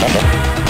you